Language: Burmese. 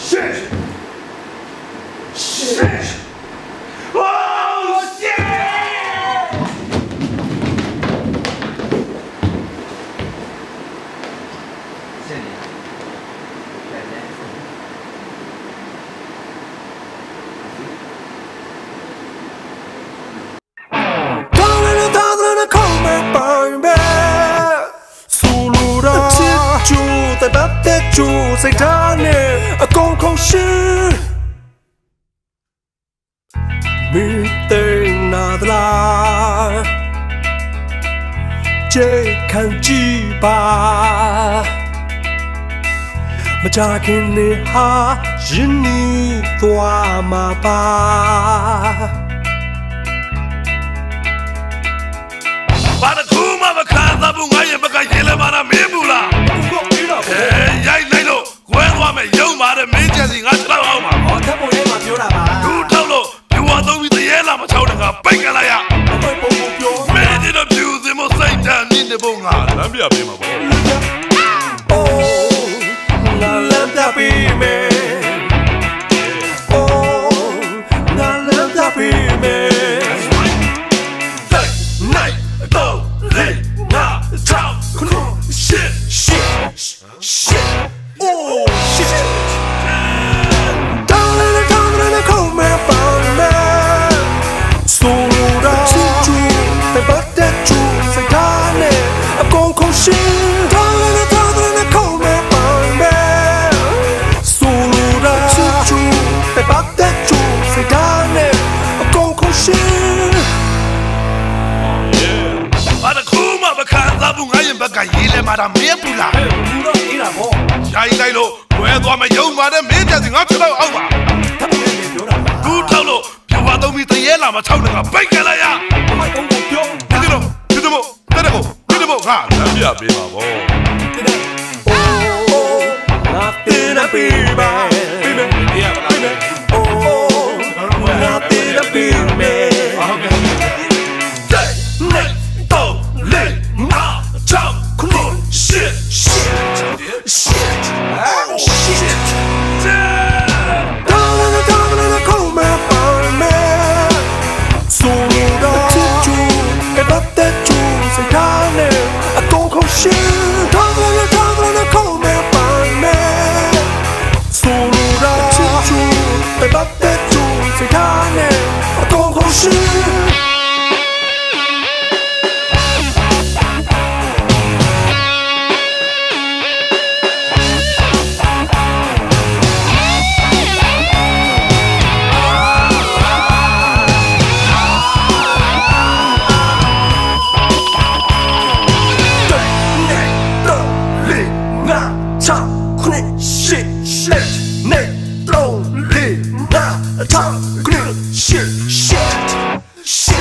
Shit! Shit! ချိန်ခံကြည့်ပါမကြခင်နေဟာရင်းနှီးသွားမှာပါ ဘက်ကရေးလဲမှာဒါမင်းဘူးလားဘူးတော့အေးတာပေါ့ရှာကြီးလိုက်လို့ဝဲသွားမယုံပါနဲ့မင်းတက်စီငါပြတော့အောက်ပါဘူးထောက်လို့ပြဝသုံးပြီးတရေလာမှာ၆လကဗိတ်ကလေးရဘုမတုံးကိုပြောဒီလိုဒီလိုတက်တော့ဒီလိုငါလက်ပြပေးပါဗော chocolate shit, shit, 내 떨리나 chocolate shit, shit, shit.